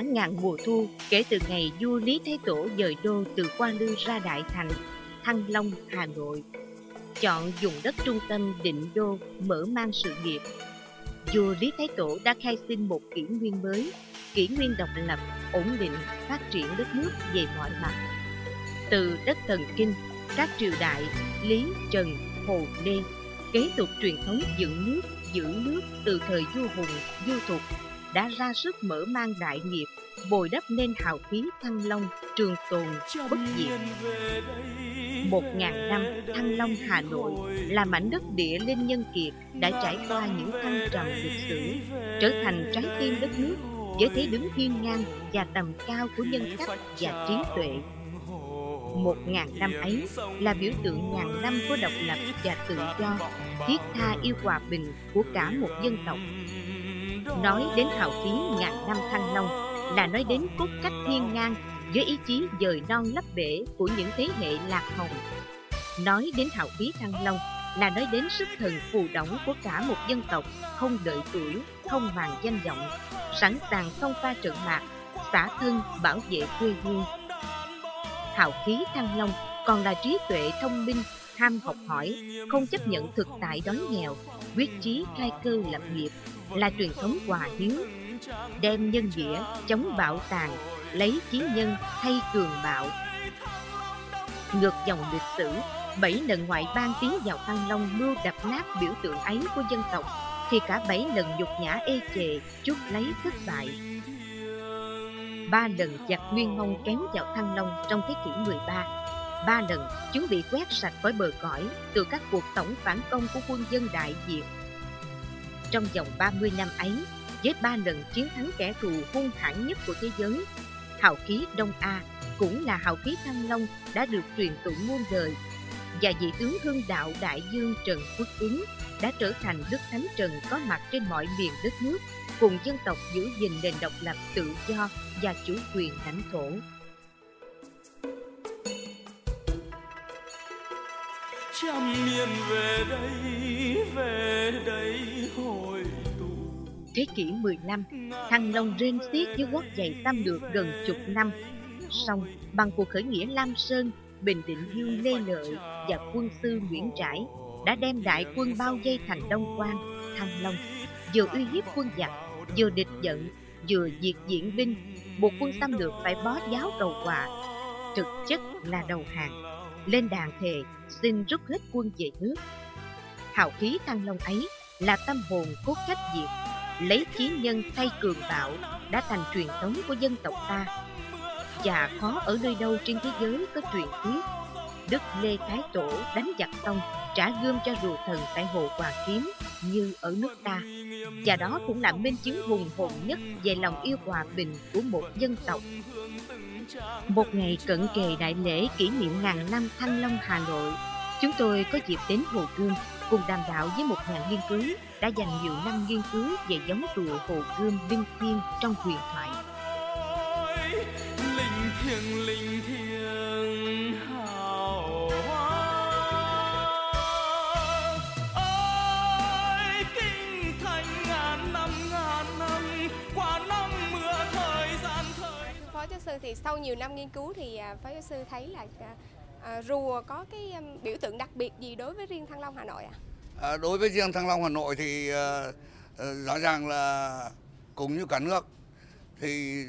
ngàn mùa thu kể từ ngày vua Lý Thái Tổ dời đô từ Quan Lư ra Đại Thành, Thăng Long, Hà Nội. Chọn dùng đất trung tâm định đô mở mang sự nghiệp. Vua Lý Thái Tổ đã khai sinh một kỷ nguyên mới, kỷ nguyên độc lập, ổn định, phát triển đất nước về mọi mặt. Từ đất thần kinh, các triều đại Lý, Trần, Hồ, Lê kế tục truyền thống dựng nước, giữ nước từ thời vua Hùng, vua Thục đã ra sức mở mang đại nghiệp, bồi đắp nên hào khí Thăng Long, trường tồn, bất diệt. Một ngàn năm, Thăng Long Hà Nội là mảnh đất địa linh nhân kiệt đã trải qua những thăng trầm lịch sử, trở thành trái tim đất nước với thế đứng hiên ngang và tầm cao của nhân cách và trí tuệ. Một ngàn năm ấy là biểu tượng ngàn năm của độc lập và tự do, thiết tha yêu hòa bình của cả một dân tộc Nói đến hào khí ngàn năm thăng long là nói đến cốt cách thiên ngang với ý chí dời non lấp bể của những thế hệ lạc hồng. Nói đến hào khí thăng long là nói đến sức thần phù đổng của cả một dân tộc không đợi tuổi, không màng danh vọng, sẵn sàng xông pha trận mạc, xả thân bảo vệ quê hương. Hào khí thăng long còn là trí tuệ thông minh, ham học hỏi, không chấp nhận thực tại đói nghèo, quyết chí khai cơ lập nghiệp, là truyền thống hòa hiếu, đem nhân nghĩa, chống bạo tàn, lấy chí nhân thay cường bạo. Ngược dòng lịch sử, bảy lần ngoại bang tiến vào thăng long mưu đập nát biểu tượng ấy của dân tộc, thì cả bảy lần nhục nhã ê chề, chút lấy thất bại. Ba lần giặc nguyên mông kéo vào thăng long trong thế kỷ 13 ba lần, chúng bị quét sạch khỏi bờ cõi, từ các cuộc tổng phản công của quân dân đại việt trong vòng 30 năm ấy, với ba lần chiến thắng kẻ thù hung hãn nhất của thế giới, hào khí Đông A cũng là hào khí Thăng Long đã được truyền tụng muôn đời và vị tướng hưng đạo đại dương Trần Quốc Tuấn đã trở thành Đức Thánh Trần có mặt trên mọi miền đất nước cùng dân tộc giữ gìn nền độc lập tự do và chủ quyền lãnh thổ. Trăm miền về đây về đây hồi tụ Thế kỷ 15, Thăng Long rên xiết với quốc giày tam được gần chục năm. Xong, bằng cuộc khởi nghĩa Lam Sơn, Bình Định Dương Lê Lợi và quân sư Nguyễn Trãi đã đem đại quân bao vây thành Đông Quan, Thăng Long, vừa uy hiếp quân giặc, vừa địch giận, vừa diệt diễn binh, buộc quân xâm lược phải bó giáo đầu quả, thực chất là đầu hàng. Lên đàn thề xin rút hết quân về nước. Hào khí thăng long ấy là tâm hồn cốt cách diệt, lấy chí nhân thay cường bạo đã thành truyền thống của dân tộc ta. Và khó ở nơi đâu trên thế giới có truyền thuyết Đức Lê Thái Tổ đánh giặc xong trả gươm cho rùa thần tại hồ Hòa Kiếm như ở nước ta. Và đó cũng là minh chứng hùng hồn nhất về lòng yêu hòa bình của một dân tộc. Một ngày cận kề đại lễ kỷ niệm ngàn năm Thăng Long Hà Nội, chúng tôi có dịp đến Hồ Gươm cùng đàm đạo với một nhà nghiên cứu đã dành nhiều năm nghiên cứu về giống rùa Hồ Gươm linh Thiên trong huyền thoại. linh thiêng linh thiêng sư thì sau nhiều năm nghiên cứu thì à, phó giáo sư thấy là à, à rùa có cái biểu tượng đặc biệt gì đối với riêng Thăng Long Hà Nội ạ? À, đối với riêng Thăng Long Hà Nội thì à, ờ, rõ ràng là cũng như cả nước thì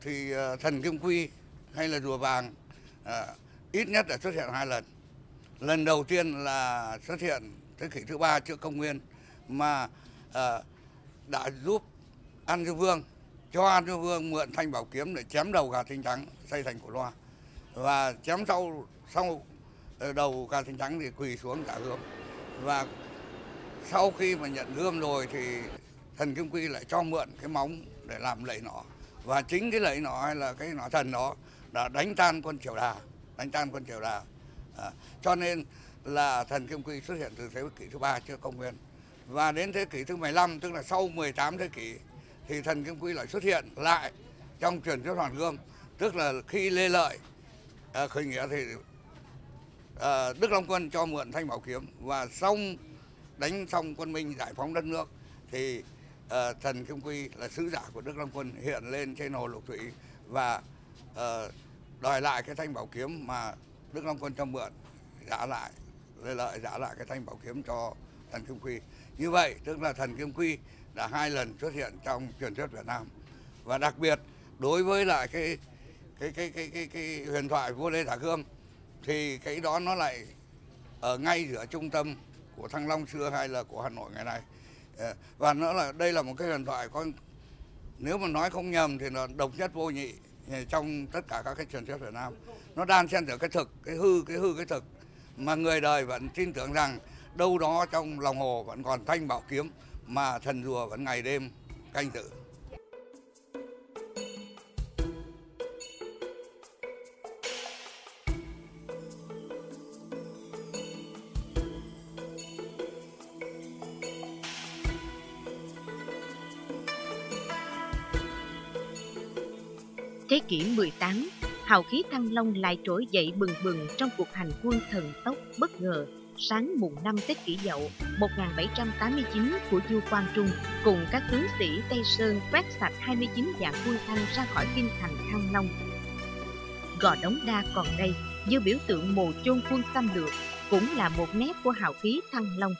thì thần kim quy hay là rùa vàng à, ít nhất là xuất hiện hai lần. Lần đầu tiên là xuất hiện thế kỷ thứ ba trước công nguyên mà à, đã giúp An Dương Vương cho An Dương Vương mượn thanh bảo kiếm để chém đầu gà Thanh trắng xây thành cổ loa. Và chém sau sau ờ, đầu gà Thanh trắng thì quỳ xuống trả gươm và sau khi mà nhận gươm rồi thì thần kim quy lại cho mượn cái móng để làm lẫy nỏ. Và chính cái lẫy nỏ hay là cái nỏ thần đó đã đánh tan quân triều đà đánh tan quân triều đà. À, cho nên là thần kim quy xuất hiện từ thế kỷ thứ ba trước công nguyên. Và đến thế kỷ thứ 15 tức là sau 18 thế kỷ thì thần kim quy lại xuất hiện lại trong truyền thuyết hoàn gươm tức là khi lê lợi à, khởi nghĩa thì à, đức long quân cho mượn thanh bảo kiếm và xong đánh xong quân minh giải phóng đất nước thì à, thần Kim Quy là sứ giả của Đức Long Quân hiện lên trên hồ Lục Thủy và à, đòi lại cái thanh bảo kiếm mà Đức Long Quân cho mượn trả lại Lê Lợi trả lại cái thanh bảo kiếm cho thần Kim Quy. Như vậy tức là thần Kim Quy đã hai lần xuất hiện trong truyền thuyết Việt Nam. Và đặc biệt đối với lại cái cái cái cái cái, cái huyền thoại vua Lê Thả Khương thì cái đó nó lại ở ngay giữa trung tâm của Thăng Long xưa hay là của Hà Nội ngày nay. Ờ, và nó là đây là một cái huyền thoại có nếu mà nói không nhầm thì là độc nhất vô nhị ờ, trong tất cả các cái truyền thuyết Việt Nam. Nó đan xen giữa cái thực cái hư cái hư cái thực mà người đời vẫn tin tưởng rằng đâu đó trong lòng hồ vẫn còn thanh bảo kiếm mà thần rùa vẫn ngày đêm canh giữ Thế kỷ 18, hào khí Thăng Long lại trỗi dậy bừng bừng trong cuộc hành quân thần tốc bất ngờ sáng mùng 5 Tết Kỷ Dậu 1789 của vua Quang Trung cùng các tướng sĩ Tây Sơn quét sạch 29 dạng quân Thanh ra khỏi kinh thành Thăng Long. Gò Đống Đa còn đây như biểu tượng mồ chôn quân xâm lược cũng là một nét của hào khí Thăng Long.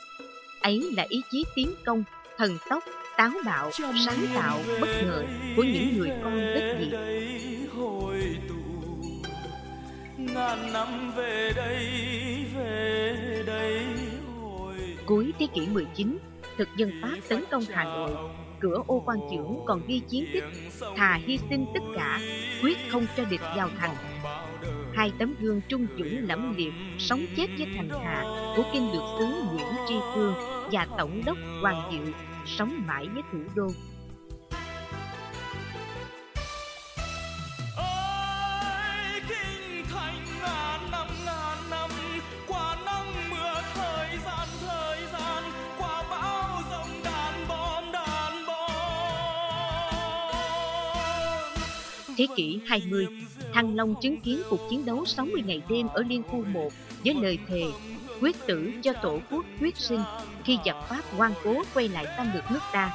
Ấy là ý chí tiến công, thần tốc, táo bạo, sáng tạo, bất ngờ của những người con đất Việt. ngàn năm về đây Cuối thế kỷ 19, thực dân Pháp tấn công Hà Nội, cửa ô quan trưởng còn ghi chiến tích thà hy sinh tất cả, quyết không cho địch vào thành. Hai tấm gương trung dũng lẫm liệt, sống chết với thành hà của kinh lược tướng Nguyễn Tri Phương và tổng đốc Hoàng Diệu, sống mãi với thủ đô. Thế kỷ 20, Thăng Long chứng kiến cuộc chiến đấu 60 ngày đêm ở Liên Khu 1 với lời thề quyết tử cho tổ quốc quyết sinh khi giặc Pháp quan cố quay lại xâm lược nước ta.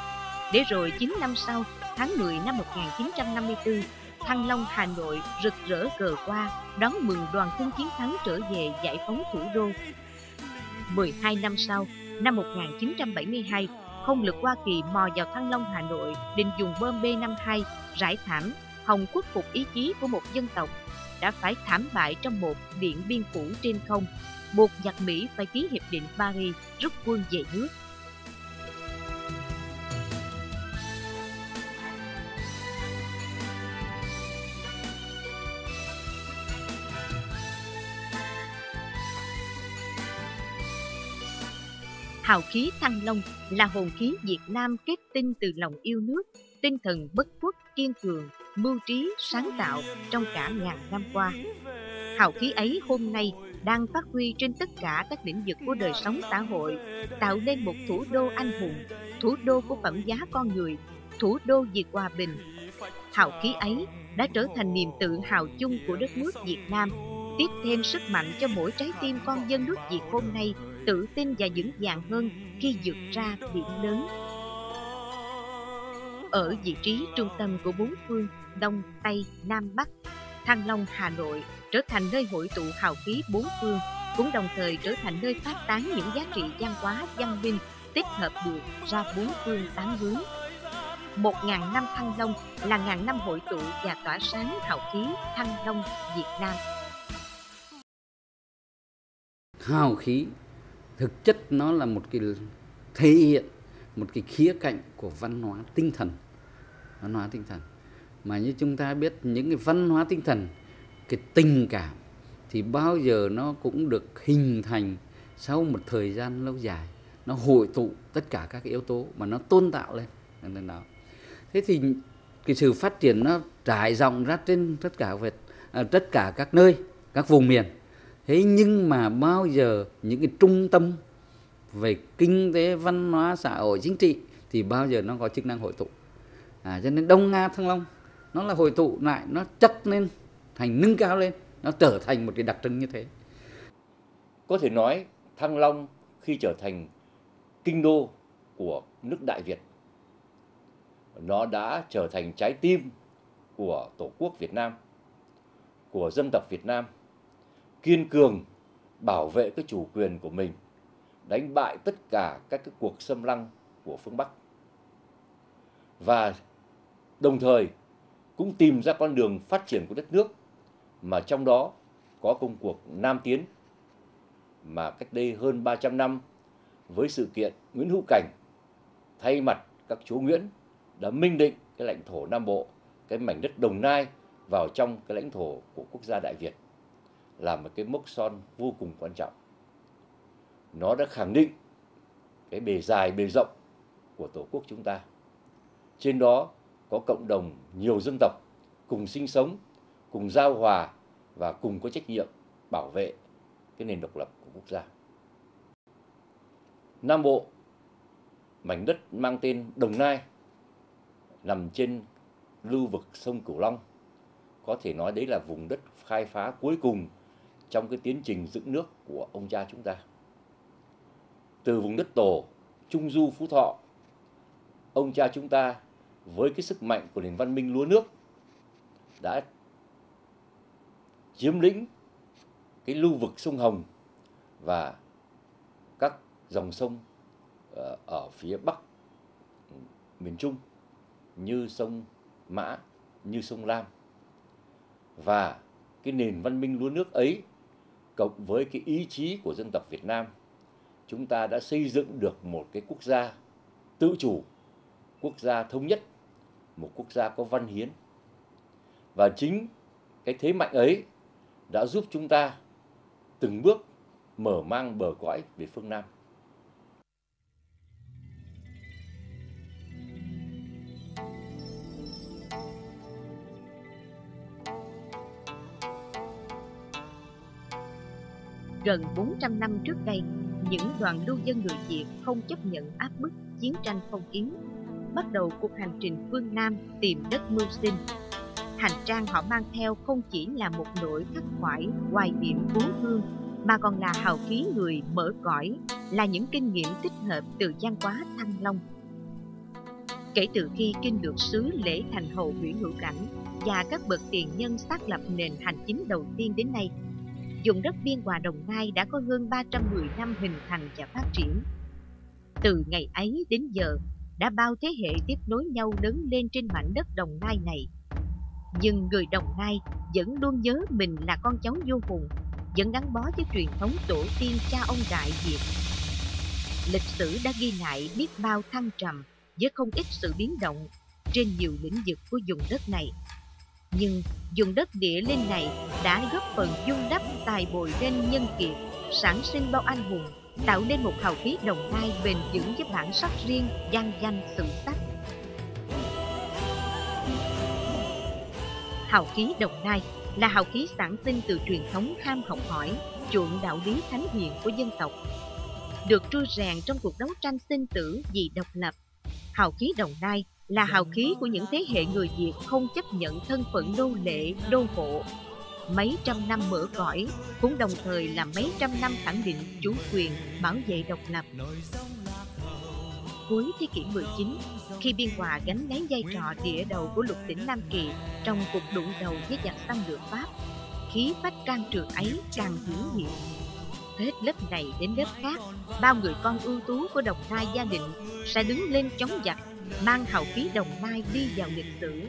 Để rồi 9 năm sau, tháng 10 năm 1954, Thăng Long Hà Nội rực rỡ cờ qua đón mừng đoàn quân chiến thắng trở về giải phóng thủ đô. 12 năm sau, năm 1972, không lực Hoa Kỳ mò vào Thăng Long Hà Nội định dùng bơm B-52 rải thảm hòng khuất phục ý chí của một dân tộc đã phải thảm bại trong một điện biên phủ trên không buộc giặc Mỹ phải ký hiệp định Paris rút quân về nước. Hào khí Thăng Long là hồn khí Việt Nam kết tinh từ lòng yêu nước, tinh thần bất khuất, kiên cường, mưu trí, sáng tạo trong cả ngàn năm qua. Hào khí ấy hôm nay đang phát huy trên tất cả các lĩnh vực của đời sống xã hội, tạo nên một thủ đô anh hùng, thủ đô của phẩm giá con người, thủ đô vì hòa bình. Hào khí ấy đã trở thành niềm tự hào chung của đất nước Việt Nam, tiếp thêm sức mạnh cho mỗi trái tim con dân nước Việt hôm nay tự tin và vững vàng hơn khi vượt ra biển lớn. Ở vị trí trung tâm của bốn phương Đông, Tây, Nam, Bắc, Thăng Long, Hà Nội trở thành nơi hội tụ hào khí bốn phương, cũng đồng thời trở thành nơi phát tán những giá trị văn hóa, văn minh tích hợp được ra bốn phương tám hướng. Một ngàn năm Thăng Long là ngàn năm hội tụ và tỏa sáng hào khí Thăng Long Việt Nam. hào khí thực chất nó là một cái thể hiện một cái khía cạnh của văn hóa tinh thần văn hóa tinh thần. Mà như chúng ta biết những cái văn hóa tinh thần cái tình cảm thì bao giờ nó cũng được hình thành sau một thời gian lâu dài. Nó hội tụ tất cả các cái yếu tố mà nó tôn tạo lên. Lên đó. Thế thì cái sự phát triển nó trải rộng ra trên tất cả Việt à, tất cả các nơi các vùng miền. Thế nhưng mà bao giờ những cái trung tâm về kinh tế văn hóa xã hội chính trị thì bao giờ nó có chức năng hội tụ? À, cho nên đông nga thăng long nó là hồi tụ lại nó chất lên thành nâng cao lên nó trở thành một cái đặc trưng như thế Có thể nói Thăng Long khi trở thành kinh đô của nước Đại Việt nó đã trở thành trái tim của Tổ quốc Việt Nam, của dân tộc Việt Nam, kiên cường bảo vệ cái chủ quyền của mình, đánh bại tất cả các cái cuộc xâm lăng của phương Bắc. Và đồng thời cũng tìm ra con đường phát triển của đất nước mà trong đó có công cuộc Nam Tiến mà cách đây hơn 300 năm với sự kiện Nguyễn Hữu Cảnh thay mặt các chúa Nguyễn đã minh định cái lãnh thổ Nam Bộ, cái mảnh đất Đồng Nai vào trong cái lãnh thổ của quốc gia Đại Việt là một cái mốc son vô cùng quan trọng. Nó đã khẳng định cái bề dài, bề rộng của Tổ quốc chúng ta. Trên đó có cộng đồng nhiều dân tộc cùng sinh sống, cùng giao hòa và cùng có trách nhiệm bảo vệ cái nền độc lập của quốc gia. Nam Bộ, mảnh đất mang tên Đồng Nai, nằm trên lưu vực sông Cửu Long. Có thể nói đấy là vùng đất khai phá cuối cùng trong cái tiến trình dựng nước của ông cha chúng ta. Từ vùng đất tổ, Trung Du, Phú Thọ, ông cha chúng ta với cái sức mạnh của nền văn minh lúa nước đã chiếm lĩnh cái lưu vực sông Hồng và các dòng sông ờ, ở phía bắc miền Trung như sông Mã, như sông Lam. Và cái nền văn minh lúa nước ấy cộng với cái ý chí của dân tộc Việt Nam, chúng ta đã xây dựng được một cái quốc gia tự chủ, quốc gia thống nhất, một quốc gia có văn hiến. Và chính cái thế mạnh ấy đã giúp chúng ta từng bước mở mang bờ cõi về phương Nam. Gần 400 năm trước đây, những đoàn lưu dân người Việt không chấp nhận áp bức chiến tranh phong kiến, bắt đầu cuộc hành trình phương Nam tìm đất mưu sinh. Hành trang họ mang theo không chỉ là một nỗi khắc khoải, hoài niệm cố hương, mà còn là hào khí người mở cõi, là những kinh nghiệm tích hợp từ gian quá Thăng Long. Kể từ khi kinh lược sứ lễ thành hầu Nguyễn Hữu Cảnh và các bậc tiền nhân xác lập nền hành chính đầu tiên đến nay, dùng đất biên hòa Đồng Nai đã có hơn 310 năm hình thành và phát triển. Từ ngày ấy đến giờ, đã bao thế hệ tiếp nối nhau lớn lên trên mảnh đất Đồng Nai này. Nhưng người Đồng Nai vẫn luôn nhớ mình là con cháu vô hùng, vẫn gắn bó với truyền thống tổ tiên cha ông Đại Việt. Lịch sử đã ghi lại biết bao thăng trầm với không ít sự biến động trên nhiều lĩnh vực của vùng đất này nhưng dùng đất địa linh này đã góp phần dung đắp tài bồi lên nhân kiệt sản sinh bao anh hùng tạo nên một hào khí đồng nai bền vững với bản sắc riêng gian danh sự sắc. Hào khí đồng nai là hào khí sản sinh từ truyền thống ham học hỏi chuộng đạo lý thánh hiền của dân tộc. Được trui rèn trong cuộc đấu tranh sinh tử vì độc lập. Hào khí đồng nai là hào khí của những thế hệ người Việt không chấp nhận thân phận nô lệ, đô hộ. Mấy trăm năm mở cõi cũng đồng thời là mấy trăm năm khẳng định chủ quyền, bảo vệ độc lập. Cuối thế kỷ 19, khi Biên Hòa gánh lấy vai trò địa đầu của lục tỉnh Nam Kỳ trong cuộc đụng đầu với giặc xâm lược Pháp, khí phách can trường ấy càng hiển hiện. Hết lớp này đến lớp khác, bao người con ưu tú của đồng nai gia đình sẽ đứng lên chống giặc mang hào khí đồng nai đi vào lịch sử.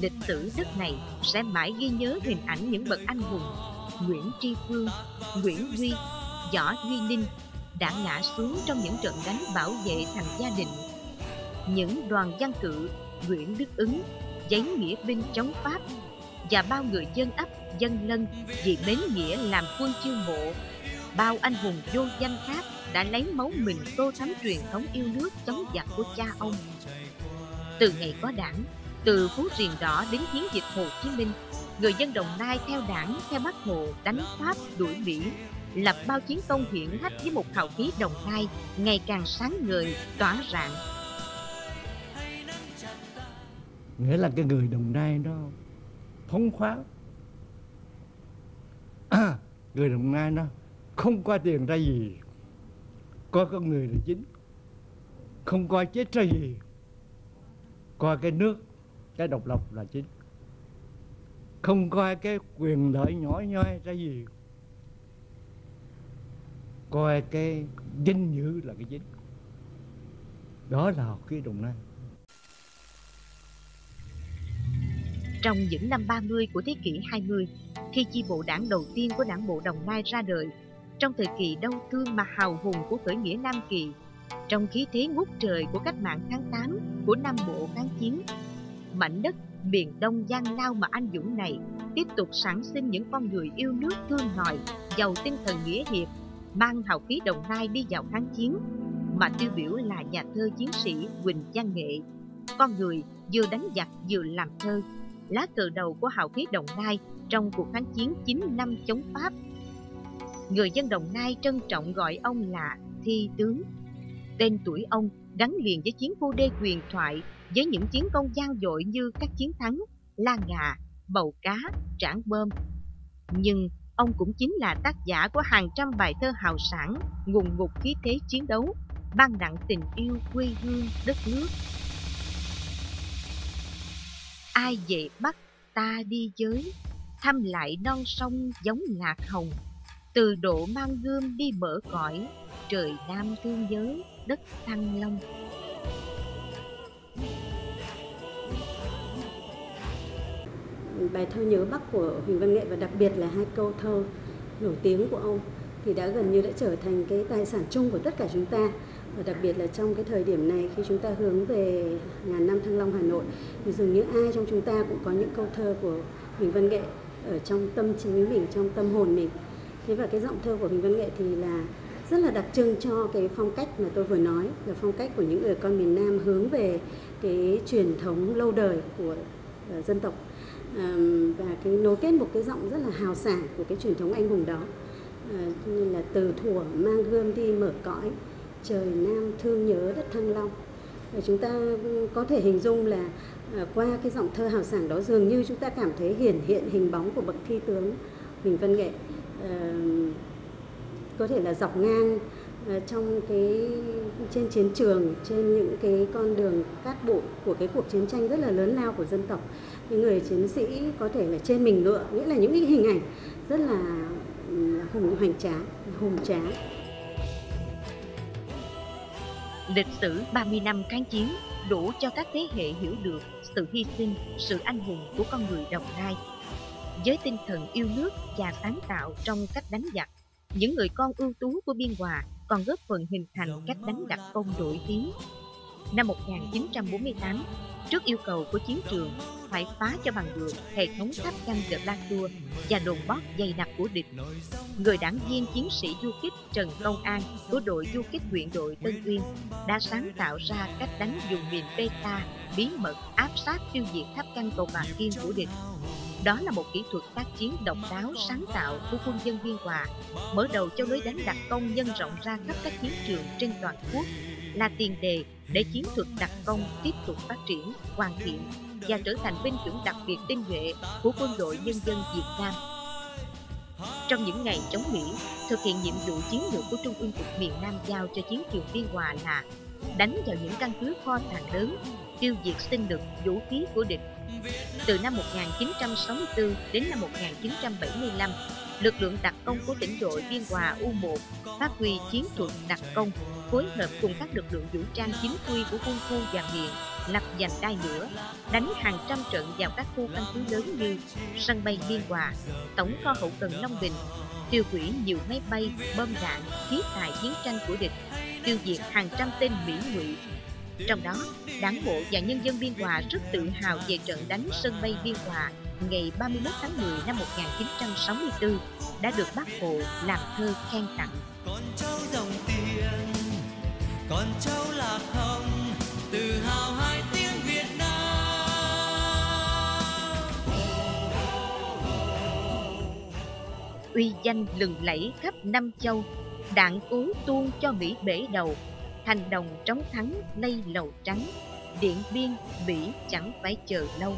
Lịch sử đất này sẽ mãi ghi nhớ hình ảnh những bậc anh hùng Nguyễn Tri Phương, Nguyễn Duy, Võ Duy Ninh đã ngã xuống trong những trận đánh bảo vệ thành gia đình. Những đoàn văn cự Nguyễn Đức Ứng, giấy nghĩa binh chống Pháp và bao người dân ấp, dân lân vì mến nghĩa làm quân chiêu mộ. Bao anh hùng vô danh khác đã lấy máu mình tô thắm truyền thống yêu nước chống giặc của cha ông. Từ ngày có đảng, từ Phú Riềng Đỏ đến chiến dịch Hồ Chí Minh, người dân Đồng Nai theo đảng, theo Bác Hồ đánh Pháp đuổi Mỹ, lập bao chiến công hiển hách với một hào khí Đồng Nai ngày càng sáng ngời, tỏa rạng. Nghĩa là cái người Đồng Nai nó phóng khoáng. À, người Đồng Nai nó không qua tiền ra gì coi con người là chính không coi chết ra gì coi cái nước cái độc lập là chính. Không coi cái quyền lợi nhỏ nhoi ra gì. Coi cái danh dự là cái chính đó là học khí đồng nai. Trong những năm 30 của thế kỷ 20, khi chi bộ đảng đầu tiên của đảng bộ Đồng Nai ra đời, trong thời kỳ đau thương mà hào hùng của khởi nghĩa Nam Kỳ, trong khí thế ngút trời của cách mạng tháng 8 của Nam Bộ kháng chiến, mảnh đất miền Đông gian lao mà anh dũng này tiếp tục sản sinh những con người yêu nước thương nòi, giàu tinh thần nghĩa hiệp, mang hào khí Đồng Nai đi vào kháng chiến, mà tiêu biểu là nhà thơ chiến sĩ Quỳnh Văn Nghệ. Con người vừa đánh giặc vừa làm thơ, lá cờ đầu của hào khí Đồng Nai trong cuộc kháng chiến 9 năm chống Pháp. Người dân Đồng Nai trân trọng gọi ông là Thi Tướng. Tên tuổi ông gắn liền với chiến khu đê quyền thoại với những chiến công gian dội như các chiến thắng La Ngà, Bầu Cá, Trảng Bơm. Nhưng ông cũng chính là tác giả của hàng trăm bài thơ hào sản, ngùng ngục khí thế chiến đấu, ban nặng tình yêu quê hương đất nước. Ai về Bắc ta đi giới, thăm lại non sông giống lạc hồng, từ độ mang gươm đi mở cõi, trời Nam thương giới đất Thăng Long. Bài thơ nhớ Bắc của Huỳnh Văn Nghệ và đặc biệt là hai câu thơ nổi tiếng của ông thì đã gần như đã trở thành cái tài sản chung của tất cả chúng ta và đặc biệt là trong cái thời điểm này khi chúng ta hướng về ngàn năm Thăng Long Hà Nội thì dường như ai trong chúng ta cũng có những câu thơ của Huỳnh Văn Nghệ ở trong tâm trí mình, trong tâm hồn mình. Thế và cái giọng thơ của Huỳnh Văn Nghệ thì là rất là đặc trưng cho cái phong cách mà tôi vừa nói là phong cách của những người con miền Nam hướng về cái truyền thống lâu đời của ờ, dân tộc và cái nối kết một cái giọng rất là hào sảng của cái truyền thống anh hùng đó. À, nên là từ thuở mang gươm đi mở cõi trời nam thương nhớ đất thăng long. Và chúng ta có thể hình dung là à, qua cái giọng thơ hào sảng đó dường như chúng ta cảm thấy hiển hiện hình bóng của bậc thi tướng Huỳnh Văn Nghệ. À, có thể là dọc ngang à, trong cái trên chiến trường trên những cái con đường cát bụi của cái cuộc chiến tranh rất là lớn lao của dân tộc những người chiến sĩ có thể là trên mình ngựa nghĩa là những cái hình ảnh rất là, là hùng hoành tráng hùng tráng Lịch sử 30 năm kháng chiến đủ cho các thế hệ hiểu được sự hy sinh, sự anh hùng của con người Đồng Nai. Với tinh thần yêu nước và sáng tạo trong cách đánh giặc, những người con ưu tú của Biên Hòa còn góp phần hình thành cách đánh đặc công nổi tiếng. Năm 1948, trước yêu cầu của chiến trường phải phá cho bằng được hệ thống tháp canh de la tua và đồn bóp dày đặc của địch. Người đảng viên chiến sĩ du kích Trần Công An của đội du kích huyện đội Tân Uyên đã sáng tạo ra cách đánh dùng miền beta bí mật áp sát tiêu diệt tháp canh cầu Bà Kiên của địch. Đó là một kỹ thuật tác chiến độc đáo sáng tạo của quân dân Biên Hòa, mở đầu cho lối đánh đặc công nhân rộng ra khắp các chiến trường trên toàn quốc, là tiền đề để chiến thuật đặc công tiếp tục phát triển, hoàn thiện và trở thành binh chủng đặc biệt tinh nhuệ của quân đội nhân dân Việt Nam. Trong những ngày chống Mỹ, thực hiện nhiệm vụ chiến lược của Trung ương cục miền Nam giao cho chiến trường Biên Hòa là đánh vào những căn cứ kho tàng lớn, tiêu diệt sinh lực, vũ khí của địch. Từ năm 1964 đến năm 1975, lực lượng đặc công của tỉnh đội Biên Hòa U1 phát huy chiến thuật đặc công, phối hợp cùng các lực lượng vũ trang chính quy của quân khu và miền lập giành đai lửa, đánh hàng trăm trận vào các khu căn cứ lớn như sân bay Biên Hòa, tổng kho hậu cần Long Bình, tiêu hủy nhiều máy bay, bom đạn, khí tài chiến tranh của địch, tiêu diệt hàng trăm tên Mỹ ngụy. Trong đó, đảng bộ và nhân dân Biên Hòa rất tự hào về trận đánh sân bay Biên Hòa ngày 31 tháng 10 năm 1964 đã được Bác Hồ làm thơ khen tặng. Con cháu dòng tiền, con cháu lạc hồng, tự hào hai tiếng Việt Nam. Uy danh lừng lẫy khắp năm châu, đạn cứu tuôn cho Mỹ bể đầu, thành đồng trống thắng lây lầu trắng, điện biên Mỹ chẳng phải chờ lâu.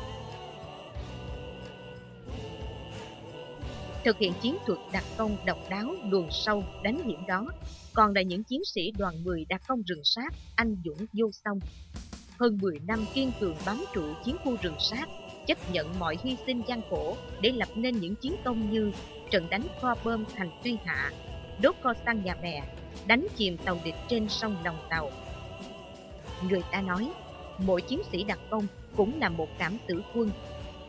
Thực hiện chiến thuật đặc công độc đáo luồn sâu đánh hiểm đó còn là những chiến sĩ đoàn 10 đặc công rừng sát anh dũng vô song hơn 10 năm kiên cường bám trụ chiến khu rừng sát, chấp nhận mọi hy sinh gian khổ để lập nên những chiến công như trận đánh kho bơm thành Tuy Hạ, đốt kho xăng nhà bè, đánh chìm tàu địch trên sông Lòng Tàu. Người ta nói, mỗi chiến sĩ đặc công cũng là một cảm tử quân.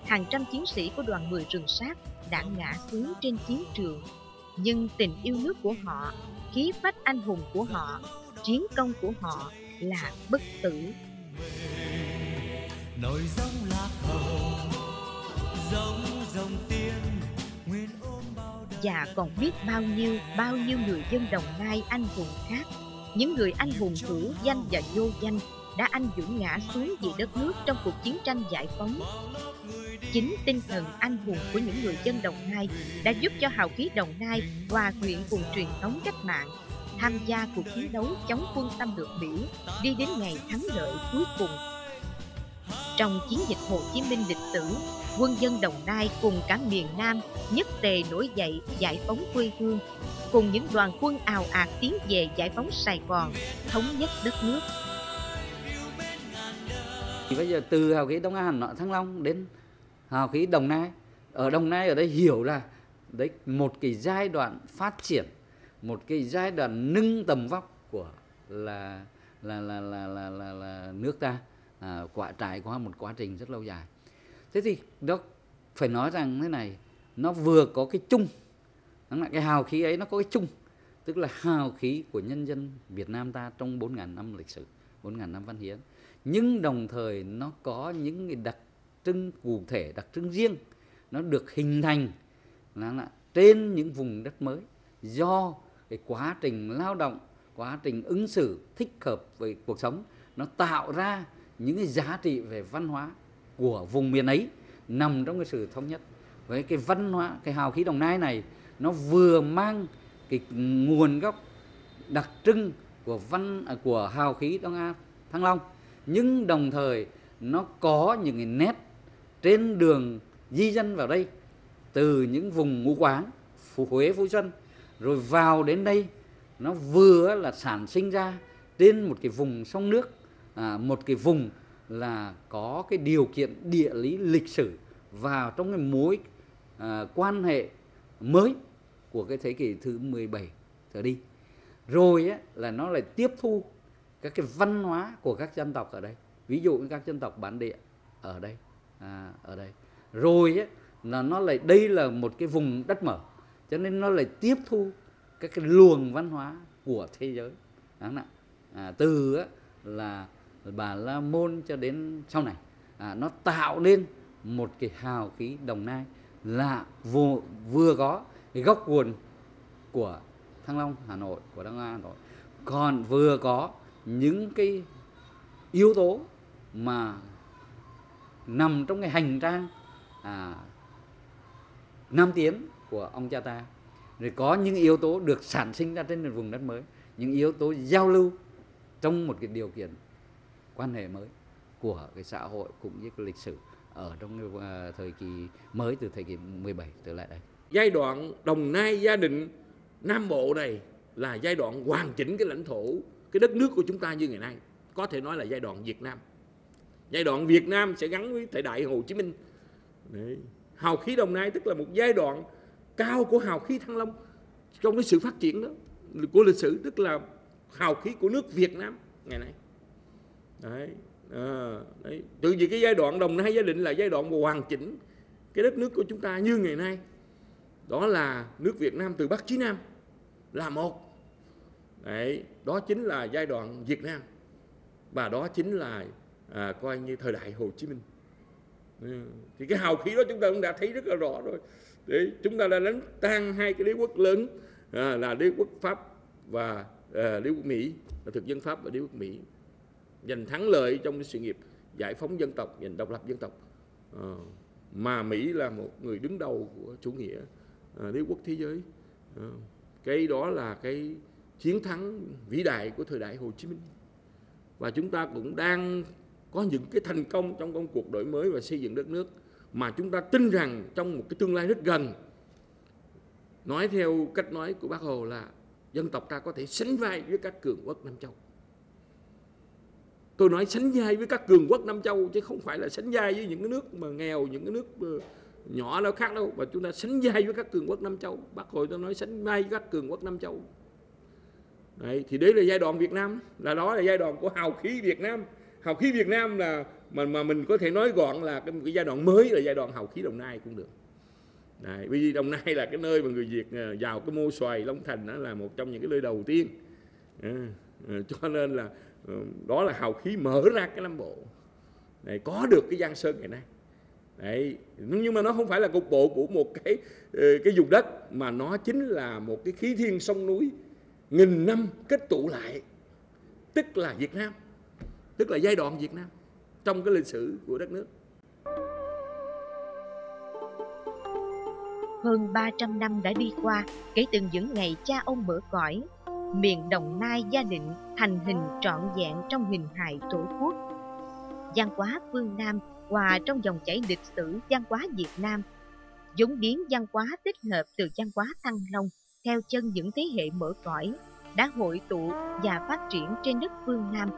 Hàng trăm chiến sĩ của đoàn 10 rừng sát đã ngã xuống trên chiến trường, nhưng tình yêu nước của họ, khí phách anh hùng của họ, chiến công của họ là bất tử. nổi giống lạc hồng giống dòng tiên nguyên ôm bao đời. Và còn biết bao nhiêu bao nhiêu người dân đồng nai anh hùng khác. Những người anh hùng hữu danh và vô danh đã anh dũng ngã xuống vì đất nước trong cuộc chiến tranh giải phóng chính tinh thần anh hùng của những người dân đồng nai đã giúp cho hào khí đồng nai hòa quyện cùng truyền thống cách mạng tham gia cuộc chiến đấu chống quân xâm lược mỹ đi đến ngày thắng lợi cuối cùng trong chiến dịch Hồ Chí Minh lịch sử, quân dân Đồng Nai cùng cả miền Nam nhất tề nổi dậy giải phóng quê hương, cùng những đoàn quân ào ạt tiến về giải phóng Sài Gòn, thống nhất đất nước. Thì bây giờ từ hào khí Đông An Hà Nội Thăng Long đến hào khí Đồng Nai. Ở Đồng Nai ở đây hiểu là đấy một cái giai đoạn phát triển một cái giai đoạn nâng tầm vóc của là là là là là là, là nước ta à, quả trải qua một quá trình rất lâu dài. Thế thì nó phải nói rằng thế này nó vừa có cái chung là cái hào khí ấy nó có cái chung tức là hào khí của nhân dân Việt Nam ta trong 4.000 năm lịch sử 4.000 năm văn hiến. Nhưng đồng thời nó có những cái đặc trưng cụ thể đặc trưng riêng. Nó được hình thành là, là trên những vùng đất mới do cái quá trình lao động quá trình ứng xử thích hợp với cuộc sống. Nó tạo ra những cái giá trị về văn hóa của vùng miền ấy nằm trong cái sự thống nhất. Với cái văn hóa cái hào khí đồng nai này nó vừa mang cái nguồn gốc đặc trưng của văn à, của hào khí đông a thăng long nhưng đồng thời nó có những cái nét trên đường di dân vào đây từ những vùng ngũ quán phú huế phú xuân rồi vào đến đây nó vừa là sản sinh ra trên một cái vùng sông nước à, một cái vùng là có cái điều kiện địa lý lịch sử vào trong cái mối à, quan hệ mới của cái thế kỷ thứ 17 trở đi. Rồi ấy, là nó lại tiếp thu các cái văn hóa của các dân tộc ở đây. Ví dụ như các dân tộc bản địa ở đây à, ở đây. Rồi ấy, là nó lại đây là một cái vùng đất mở cho nên nó lại tiếp thu các cái luồng văn hóa của thế giới. Đáng nặng à, từ á, là bà la môn cho đến sau này à, nó tạo nên một cái hào khí đồng nai là vô, vừa có cái gốc nguồn của thăng long hà nội của đông an hà nội. Còn vừa có những cái yếu tố mà nằm trong cái hành trang à, nam tiến của ông cha ta rồi có những yếu tố được sản sinh ra trên vùng đất mới những yếu tố giao lưu trong một cái điều kiện quan hệ mới của cái xã hội cũng như cái lịch sử ở trong cái, à, thời kỳ mới từ thời kỳ 17 trở lại đây. Giai đoạn Đồng Nai gia định Nam Bộ này là giai đoạn hoàn chỉnh cái lãnh thổ, cái đất nước của chúng ta như ngày nay. Có thể nói là giai đoạn Việt Nam. Giai đoạn Việt Nam sẽ gắn với thời đại Hồ Chí Minh. Đấy. Hào khí Đồng Nai tức là một giai đoạn cao của hào khí Thăng Long trong cái sự phát triển đó của lịch sử tức là hào khí của nước Việt Nam ngày nay đấy, à, đấy. từ vì cái giai đoạn đồng nai gia định là giai đoạn hoàn chỉnh cái đất nước của chúng ta như ngày nay đó là nước Việt Nam từ Bắc chí Nam là một đấy, đó chính là giai đoạn Việt Nam và đó chính là à, coi như thời đại Hồ Chí Minh. Ừ, thì cái hào khí đó chúng ta cũng đã thấy rất là rõ rồi. Để chúng ta đã đánh tan hai cái đế quốc lớn à, là đế quốc Pháp và à, đế quốc Mỹ là thực dân Pháp và đế quốc Mỹ. Giành thắng lợi trong sự nghiệp giải phóng dân tộc giành độc lập dân tộc. À, mà Mỹ là một người đứng đầu của chủ nghĩa à, đế quốc thế giới. À, cái đó là cái chiến thắng vĩ đại của thời đại Hồ Chí Minh. Và chúng ta cũng đang có những cái thành công trong công cuộc đổi mới và xây dựng đất nước mà chúng ta tin rằng trong một cái tương lai rất gần. Nói theo cách nói của bác Hồ là dân tộc ta có thể sánh vai với các cường quốc Nam Châu. Tôi nói sánh vai với các cường quốc Nam Châu chứ không phải là sánh vai với những cái nước mà nghèo những cái nước ờ, nhỏ đâu khác đâu mà chúng ta sánh vai với các cường quốc Nam Châu. Bác hồ tôi nói sánh vai với các cường quốc Nam Châu. Đấy, thì đấy là giai đoạn Việt Nam là đó là giai đoạn của hào khí Việt Nam hào khí Việt Nam là mà mà mình có thể nói gọn là cái, cái giai đoạn mới là giai đoạn hào khí Đồng Nai cũng được. Đấy, bởi vì Đồng Nai là cái nơi mà người Việt ờ, vào cái mô xoài Long Thành đó là một trong những cái nơi đầu tiên. À, cho nên là đó là hào khí mở ra cái Nam Bộ. Đấy, có được cái Giang Sơn ngày nay. Đấy, nhưng mà nó không phải là cục bộ của một cái cái vùng đất mà nó chính là một cái khí thiên sông núi nghìn năm kết tụ lại tức là Việt Nam tức là giai đoạn Việt Nam trong cái lịch sử của đất nước. Hơn 300 năm đã đi qua, kể từ những ngày cha ông mở cõi, miền Đồng Nai gia định thành hình trọn vẹn trong hình hài tổ quốc. Văn hóa phương Nam hòa trong dòng chảy lịch sử văn hóa Việt Nam, giống điển văn hóa tích hợp từ văn hóa Thăng Long theo chân những thế hệ mở cõi, đã hội tụ và phát triển trên đất phương Nam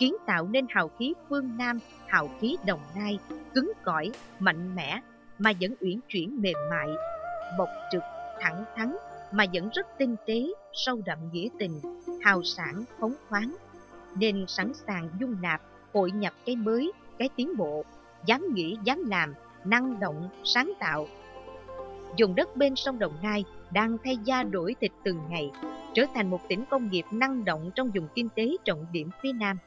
kiến tạo nên hào khí phương Nam, hào khí Đồng Nai, cứng cỏi, mạnh mẽ mà vẫn uyển chuyển mềm mại, bộc trực, thẳng thắn mà vẫn rất tinh tế, sâu đậm nghĩa tình, hào sản, phóng khoáng, nên sẵn sàng dung nạp, hội nhập cái mới, cái tiến bộ, dám nghĩ, dám làm, năng động, sáng tạo. Dùng đất bên sông Đồng Nai đang thay da đổi thịt từng ngày, trở thành một tỉnh công nghiệp năng động trong vùng kinh tế trọng điểm phía Nam.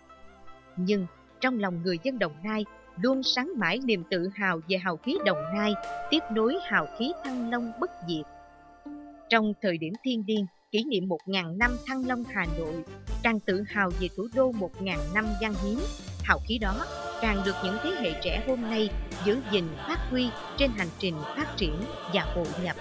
Nhưng trong lòng người dân Đồng Nai luôn sáng mãi niềm tự hào về hào khí Đồng Nai, tiếp nối hào khí Thăng Long bất diệt. Trong thời điểm thiên niên kỷ niệm 1.000 năm Thăng Long Hà Nội, càng tự hào về thủ đô 1.000 năm văn hiến, hào khí đó càng được những thế hệ trẻ hôm nay giữ gìn phát huy trên hành trình phát triển và hội nhập